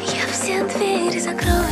Я все двери закрою.